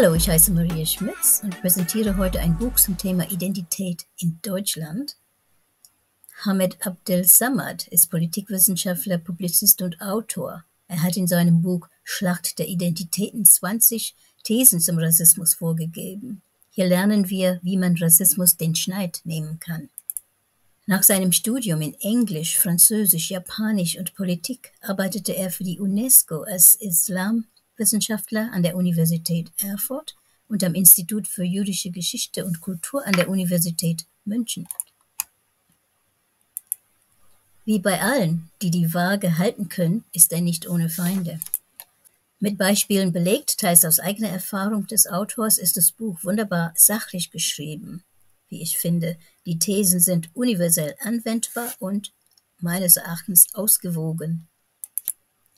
Hallo, ich heiße Maria Schmitz und präsentiere heute ein Buch zum Thema Identität in Deutschland. Hamed Abdel Samad ist Politikwissenschaftler, Publizist und Autor. Er hat in seinem Buch Schlacht der Identitäten 20 Thesen zum Rassismus vorgegeben. Hier lernen wir, wie man Rassismus den Schneid nehmen kann. Nach seinem Studium in Englisch, Französisch, Japanisch und Politik arbeitete er für die UNESCO als Islamwissenschaftler an der Universität Erfurt und am Institut für jüdische Geschichte und Kultur an der Universität München. Wie bei allen, die die Waage halten können, ist er nicht ohne Feinde. Mit Beispielen belegt, teils aus eigener Erfahrung des Autors, ist das Buch wunderbar sachlich geschrieben wie ich finde. Die Thesen sind universell anwendbar und meines Erachtens ausgewogen.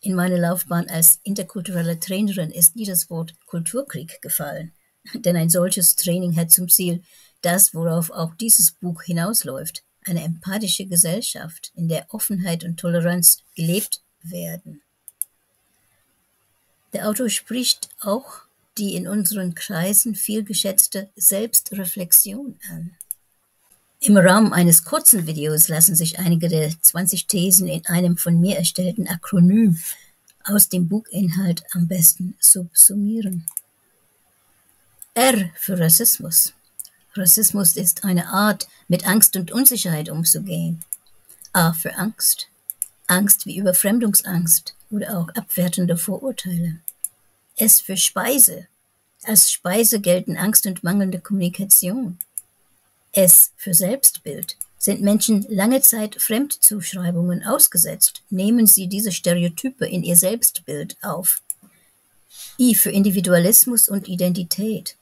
In meine Laufbahn als interkulturelle Trainerin ist nie das Wort Kulturkrieg gefallen, denn ein solches Training hat zum Ziel, das, worauf auch dieses Buch hinausläuft, eine empathische Gesellschaft, in der Offenheit und Toleranz gelebt werden. Der Autor spricht auch die in unseren Kreisen viel geschätzte Selbstreflexion an. Im Rahmen eines kurzen Videos lassen sich einige der 20 Thesen in einem von mir erstellten Akronym aus dem Buchinhalt am besten subsumieren. R für Rassismus. Rassismus ist eine Art, mit Angst und Unsicherheit umzugehen. A für Angst. Angst wie Überfremdungsangst oder auch abwertende Vorurteile. S für Speise. Als Speise gelten Angst und mangelnde Kommunikation. S für Selbstbild. Sind Menschen lange Zeit Fremdzuschreibungen ausgesetzt, nehmen sie diese Stereotype in ihr Selbstbild auf. I für Individualismus und Identität.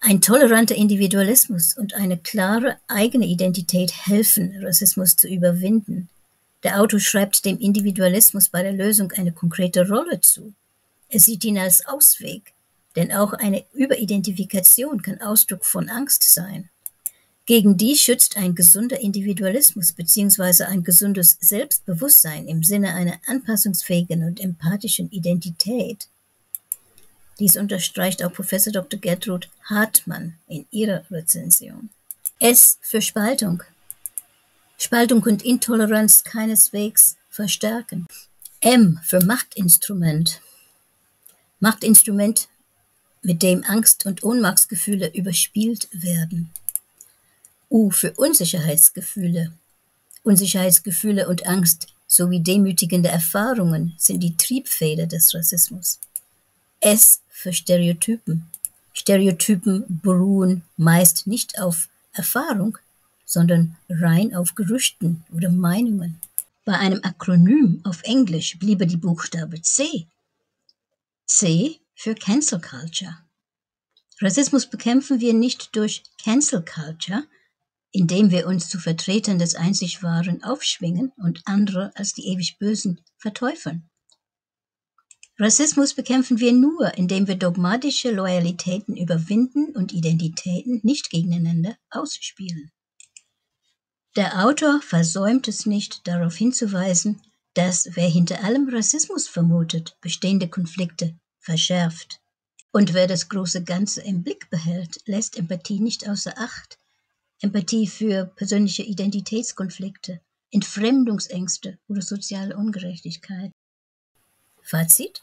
Ein toleranter Individualismus und eine klare eigene Identität helfen, Rassismus zu überwinden. Der Autor schreibt dem Individualismus bei der Lösung eine konkrete Rolle zu. Er sieht ihn als Ausweg, denn auch eine Überidentifikation kann Ausdruck von Angst sein. Gegen die schützt ein gesunder Individualismus bzw. ein gesundes Selbstbewusstsein im Sinne einer anpassungsfähigen und empathischen Identität. Dies unterstreicht auch Professor Dr. Gertrud Hartmann in ihrer Rezension. S für Spaltung. Spaltung und Intoleranz keineswegs verstärken. M für Machtinstrument. Machtinstrument, mit dem Angst- und Ohnmachtsgefühle überspielt werden. U für Unsicherheitsgefühle. Unsicherheitsgefühle und Angst sowie demütigende Erfahrungen sind die Triebfeder des Rassismus. S für Stereotypen. Stereotypen beruhen meist nicht auf Erfahrung, sondern rein auf Gerüchten oder Meinungen. Bei einem Akronym auf Englisch bliebe die Buchstabe C C für Cancel Culture. Rassismus bekämpfen wir nicht durch Cancel Culture, indem wir uns zu Vertretern des einzig Wahren aufschwingen und andere als die ewig Bösen verteufeln. Rassismus bekämpfen wir nur, indem wir dogmatische Loyalitäten überwinden und Identitäten nicht gegeneinander ausspielen. Der Autor versäumt es nicht, darauf hinzuweisen, dass wer hinter allem Rassismus vermutet, bestehende Konflikte verschärft. Und wer das große Ganze im Blick behält, lässt Empathie nicht außer Acht. Empathie für persönliche Identitätskonflikte, Entfremdungsängste oder soziale Ungerechtigkeit. Fazit?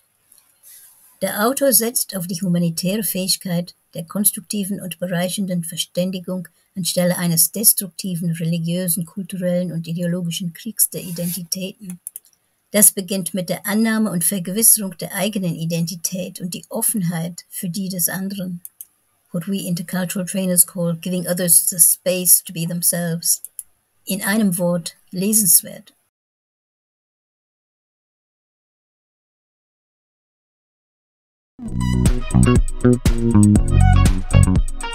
Der Autor setzt auf die humanitäre Fähigkeit der konstruktiven und bereichenden Verständigung anstelle eines destruktiven religiösen, kulturellen und ideologischen Kriegs der Identitäten. Das beginnt mit der Annahme und Vergewisserung der eigenen Identität und die Offenheit für die des anderen. What we intercultural trainers call giving others the space to be themselves. In einem Wort lesenswert. Thank